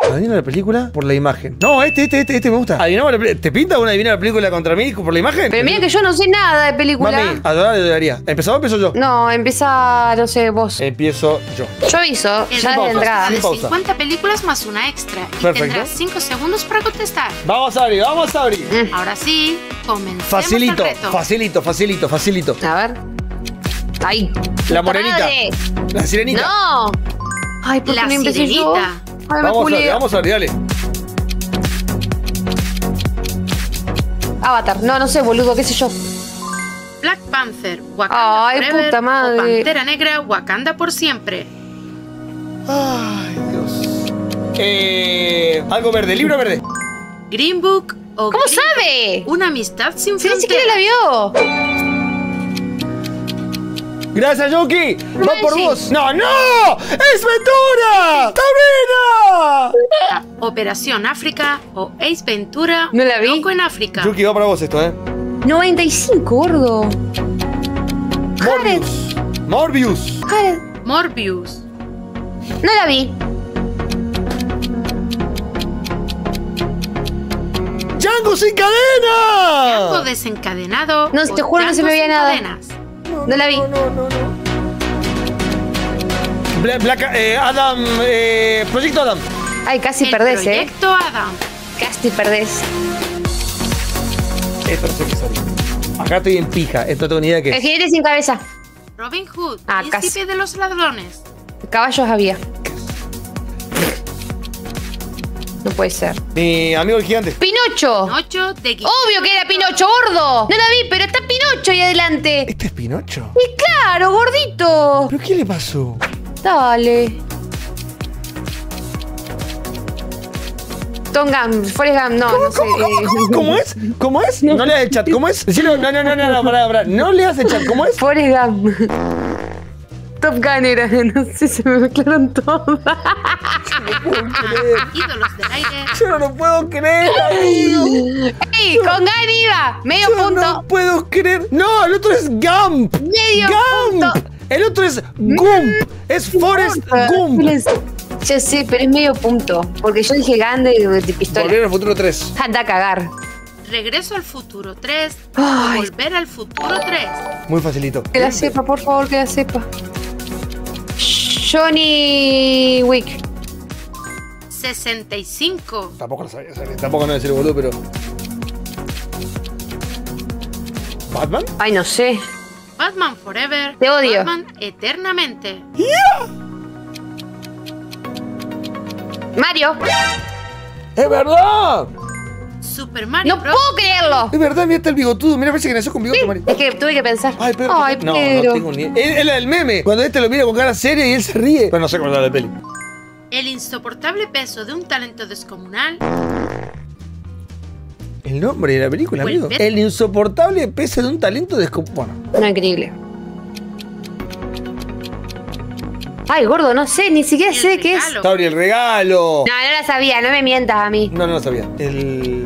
Adivina la película por la imagen. No, este, este, este, este me gusta. Adivinamos la peli- ¿Te pinta una adivina la película contra mí por la imagen? Pero mira que yo no sé nada de película. Mami, adorar le daría. ¿Empezó o empiezo yo? No, empieza, no sé, vos. Empiezo yo. Yo aviso, El ya de entrada. Sin de pausa. 50 películas más una extra. Y Perfecto. tendrás 5 segundos para contestar. Vamos a abrir, vamos a abrir. Mm. Ahora sí, comencemos Facilito, el reto. facilito, facilito, facilito. A ver. Ahí. La ¡Puta morenita. madre! La sirenita. ¡No! Ay, ¿por qué La no empecé yo? sirenita. Ay, Vamos a vamos a abrir, dale. Avatar. No, no sé, boludo, qué sé yo. Black Panther, Wakanda Ay, Forever, puta madre. o Pantera Negra, Wakanda por siempre. Ay, Dios. Eh, algo verde, libro verde. Green Book o ¿Cómo Green sabe? Book, Una amistad sin Si ni fronteras. siquiera la vio. Gracias, Yuki. Va por vos. No, no. Es Ventura. Sabrina. Ah, Operación África o Ace Ventura. No la vi. Loco en África. Yuki, va para vos esto, eh. 95, gordo. Morbius. Morbius. Jared. Morbius. No la vi. Django sin cadena. Django desencadenado. No, te juro, no se me veía nada. cadenas. No la vi. No, no, no, no. Bla- Black- eh, Adam, eh, Proyecto Adam. Ay, casi El perdés, eh. Proyecto Adam. Casi perdés. Esto no sé qué salió. Acá estoy en pija, esto no tengo ni idea de qué El es. jinete sin cabeza. Robin Hood. Ah, Príncipe de los ladrones. Caballos había. No puede ser. Mi amigo el gigante. ¡Pinocho! Pinocho de Guillermo Obvio que era. Pinocho, gordo. No la vi, pero está Pinocho ahí adelante. ¿Este es Pinocho? Y claro, gordito. ¿Pero qué le pasó? Dale. Tom Gum, Forrest Gump, no, no sé. ¿Cómo, cómo es? ¿Cómo es? No leas el chat, ¿cómo es? Decilo, no, no, no, no, no, pará, pará. No leas el chat, ¿cómo es? Forrest Gump. Top Gun era, no sé, se me mezclaron todas. Ídolos del aire. Yo no lo puedo creer, amigo. ¡Ey! Con Gun iba. Medio Yo punto. no puedo creer. No, el otro es Gump. Medio Gump. punto. El otro es Gump. Es Forrest Gump. Yo sé, pero es medio punto. Porque yo dije Gun de, de pistola. Volver al futuro 3. Anda a cagar. Regreso al futuro 3. Ay. Volver al futuro 3. Muy facilito. Que la sepa, por favor, que la sepa. Johnny Wick. 65. Tampoco lo sabía, sabía. Tampoco no decir boludo, pero. ¿Batman? Ay, no sé. Batman Forever. Te odio. Batman Eternamente. Mario. ¡Es verdad! Super Mario No Bros. puedo creerlo. Es verdad, mira está el bigotudo. Mira, parece que nació con bigote, Mari. Es que tuve que pensar. Ay, pero. Ay, no, Pedro. no tengo ni. Es, es la del meme. Cuando este lo mira con cara seria y él se ríe. Pero no sé cómo es la de peli. El insoportable peso de un talento descomunal. El nombre de la película, Pues, amigo. El insoportable peso de un talento desco... Bueno. No, increíble. Ay, gordo, no sé, ni siquiera El sé qué es. regalo. Tauri, el regalo. No, no la sabía, no me mientas a mí. No, no lo sabía. El.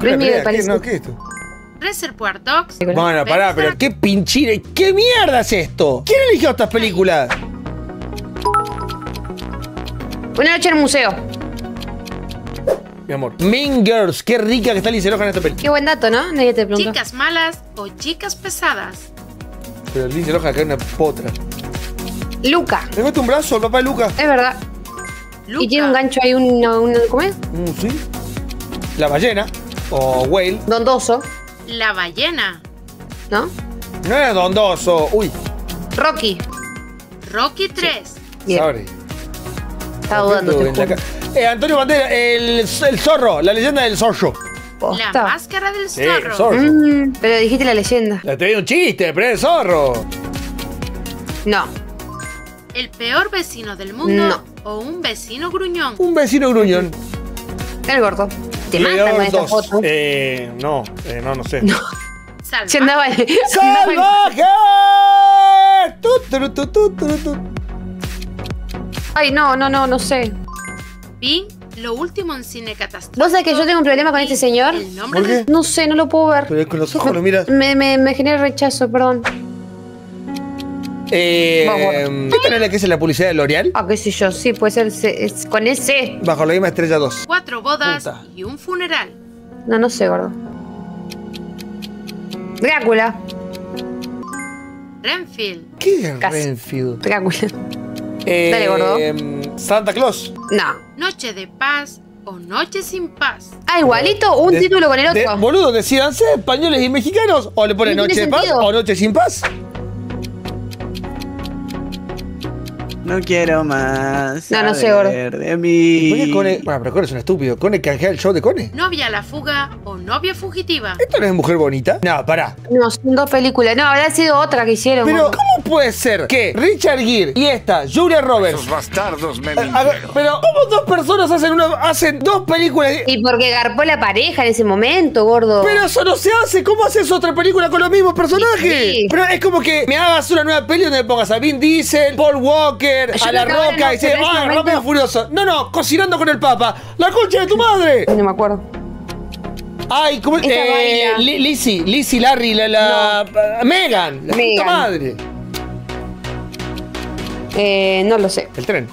Luis Miguel pelea, ¿qué? No, ¿qué es esto? Reservoir Dogs. Bueno, pará, pero qué pinchira. ¿Qué mierda es esto? ¿Quién eligió estas películas? Una noche en el museo. Mi amor. Mean Girls. Qué rica que está Lindsay Lohan en esta película. Qué buen dato, ¿no? Nadie te preguntó. Chicas malas o chicas pesadas. Pero Lindsay Lohan acá es una potra. Luca. Le mete un brazo al papá de Luca. Es verdad. Luca. Y tiene un gancho ahí, un, un ¿cómo es? Mm, sí. La ballena. O whale. Dondoso, La ballena. ¿no? No era dondoso. Uy. Rocky. Rocky 3. Bien. Sabe. Estaba dudando, te la juro. Eh, Antonio Bandera, el, el zorro, la leyenda del zorro. La Posta. máscara del Sí, zorro. el zorro. Mm, pero dijiste la leyenda. Le te di un chiste, pero es el zorro. No. El peor vecino del mundo No. o un vecino gruñón. Un vecino gruñón. El gordo. Te matan con esta dos. foto. Eh, no, eh, no, no sé. Salvaje. Se andaba. ¡Salvaje! Tu. Ay, no, no, no, no sé. Ping, lo último en cine catastrófico. ¿Vos sabés que yo tengo un problema con este señor? El nombre ¿Por qué? No sé, no lo puedo ver. Pero con los ojos lo miras. Me, me, me genera rechazo, perdón. Eh. ¿Esta no es la que es la publicidad de L'Oreal? Ah, qué sé yo, sí, puede ser C- es con ese. Bajo la misma estrella 2. Cuatro bodas Puta. y un funeral. No, no sé, gordo. Drácula. Renfield. ¿Qué es Casi. Renfield? Drácula. Eh, Dale, gordo. em, Santa Claus. No. Noche de paz o noche sin paz. Ah, igualito, un De- título con el de- otro. boludo, decidanse, españoles y mexicanos. O le ponen No Noche tiene de Paz sentido. o Noche sin Paz. No quiero más. No, no sé, gordo. saber De mí. ¿Por qué Cone? Bueno, pero Cone es un estúpido. Cone canjea el show de Cone. Novia a la fuga o novia fugitiva. ¿Esto no es mujer bonita? No, pará. No, son dos películas. No, habrá sido otra que hicieron. Pero. ¿cómo puede ser que Richard Gere y esta, Julia Roberts. Esos bastardos me a- a- pero, ¿cómo dos personas hacen, una, hacen dos películas? Y porque garpó la pareja en ese momento, gordo. Pero eso no se hace. ¿Cómo haces otra película con los mismos personajes? Sí. Pero es como que me hagas una nueva peli donde me pongas a Vin Diesel, Paul Walker, Yo a La Roca no, y ese ¡ah, momento- Rápido Furioso! No, no, cocinando con el Papa. ¡La concha de tu madre! No me acuerdo. Ay, ¿cómo Esta eh, Lizzie, Lizzie Larry, la, la Megan, la puta Megan. madre. Eh, no lo sé. El tren.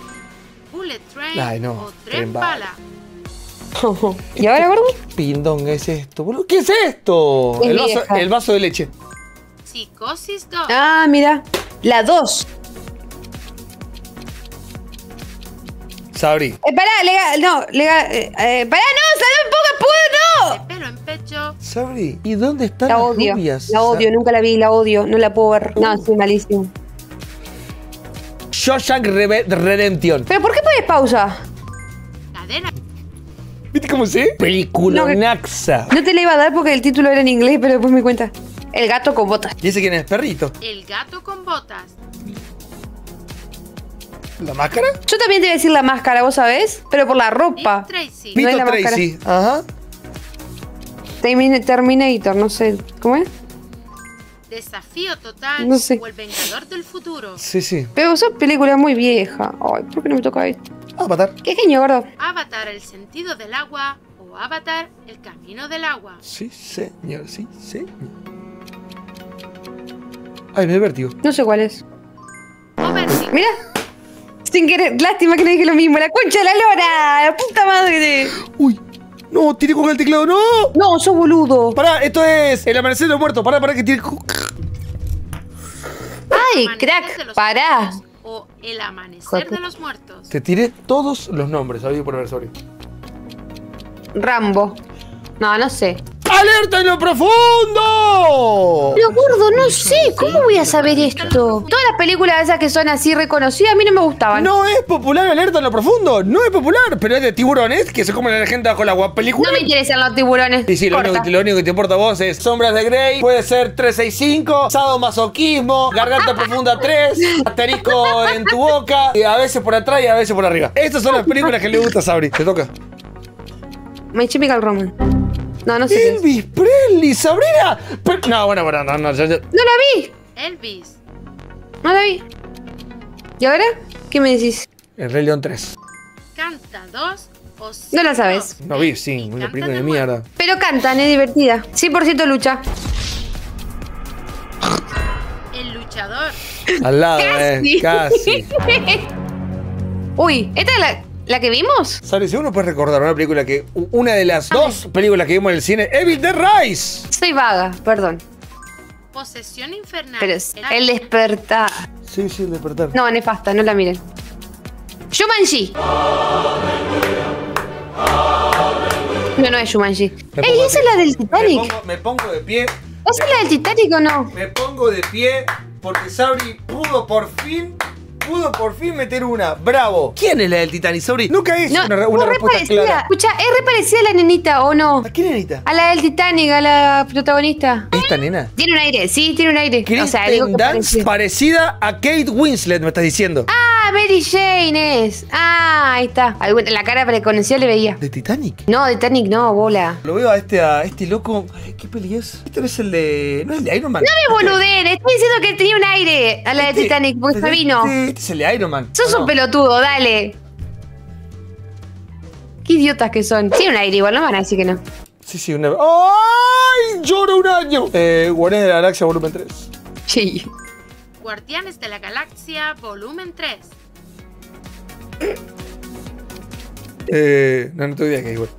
Bullet train Ay, no, o tren tren bala. bala. ¿Y ahora, gordo? Pindonga es esto, boludo. ¿Qué es esto? Es el, vaso, el vaso de leche. Psicosis 2. Ah, mira. La 2. Sabri. Eh, pará, legal, no, legal, eh, eh, pará, no, salame un poco, puedo, De pelo en pecho. Sabri. ¿Y dónde están no. La las odio, rubias? la odio, nunca la vi, la odio, no la puedo ver. No, sí, malísimo. Shawshank Redemption. ¿Pero por qué pones pausa? Cadena. ¿Viste cómo se? Película No, Naxa. No te la iba a dar porque el título era en inglés, pero después me di cuenta. El gato con botas. ¿Y ese quién es? Perrito. El gato con botas. ¿La máscara? Yo también te iba a decir la máscara, ¿vos sabés? Pero por la ropa. Tracy. No Tracy. Ajá. Termin- Terminator, no sé. ¿Cómo es? Desafío total No sé. o el vengador del futuro. Sí, sí. Pero esa película es muy vieja. Ay, ¿por qué no me toca esto? Avatar. ¿Qué genio, gordo? Avatar el sentido del agua o Avatar el camino del agua. Sí, señor. Sí, señor. Ay, me he vértigo. No sé cuál es. Mira. Sin querer, lástima que no dije lo mismo. La concha de la lora. La puta madre. Uy. No, tiré con el teclado. ¡No! No, sos boludo. Pará, esto es El Amanecer de los Muertos. Pará, pará, que tiene. Ay, crack, pará. O el amanecer de de los muertos. Te tiré todos los nombres. Había por ver sobre. Rambo. No, no sé. ¡Alerta en lo profundo! Pero gordo, no sé. ¿Cómo voy a saber esto? Todas las películas esas que son así reconocidas a mí no me gustaban. No es popular Alerta en lo profundo. No es popular, pero es de tiburones que se comen a la gente bajo el agua. Película. No me interesan los tiburones. Y sí, lo único, que, lo único que te importa a vos es Sombras de Grey, puede ser 365, Sadomasoquismo, Garganta Profunda 3, Asterisco en tu boca, y a veces por atrás y a veces por arriba. Estas son las películas que le gusta a Sabri. Te toca. My Chemical Romance. No, no sé. Elvis Presley, Sabrina. Pero- no, bueno, bueno, no, no, ya- ya- No la vi. Elvis. No la vi. ¿Y ahora? ¿Qué me decís? El Rey León 3. Canta 2 o No la sabes. No vi, sí, Y una película de mierda. Pero cantan, es divertida. 100% lucha. El luchador. Al lado, eh. Casi. Uy, ¿esta es la, la que vimos? Sabri, si uno puede recordar una película que. Una de las dos películas que vimos en el cine, Evil Dead Rise. Soy vaga, perdón. Posesión infernal. Pero es el despertar. Sí, sí, el despertar. No, nefasta, no la miren. Shumanji. No, no es Shumanji. Me Ey, ¿esa es la del Me Titanic? pongo, me pongo de pie. ¿Esa es la del Titanic o no? Me pongo de pie porque Sabri pudo por fin. Pudo por fin meter una. ¡Bravo! ¿Quién es la del Titanic, Sabri? Nunca es No, una, una re respuesta parecida. clara. Escucha, es re parecida a la nenita, ¿o no? ¿A quién es Anita? A la del Titanic, a la protagonista. ¿Esta nena? Tiene un aire, sí, tiene un aire. O sea, digo Kristen que Dance parece. parecida a Kate Winslet, me estás diciendo. Ah, Mary Jane es. Ah, ahí está. Alguna- La cara preconocida le veía. ¿De Titanic? No, Titanic no, bola. Lo veo a este, a este loco. Ay, ¿Qué peli es? Este no es el de. No es el de Iron Man. No me boludeen, estoy diciendo que tenía un aire a la de Este- Titanic, porque pero Sabino. Este, este es el de Iron Man. Sos ¿o un no? pelotudo, dale. Qué idiotas que son. Tiene un aire igual, no van a decir que no. Sí, sí, una. ¡Ay! Lloro un año. Eh, Guardianes de la Galaxia, volumen 3. Sí. Guardianes de la Galaxia Volumen 3. Eh, no, no te idea que es igual.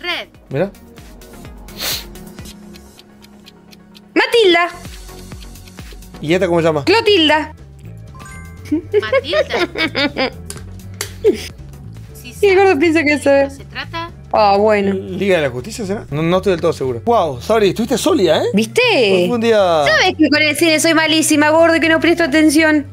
Red. Mira. Matilda. ¿Y esta cómo se llama? Clotilda. Matilda. Si Sí, el gordo piensa que es. se trata, Ah, bueno. ¿Liga de la Justicia será? No, no estoy del todo seguro. Wow, Sabri, estuviste sólida, ¿eh? ¿Viste? Fue un día. ¿Sabes que con el cine soy malísima, gordo, y que no presto atención?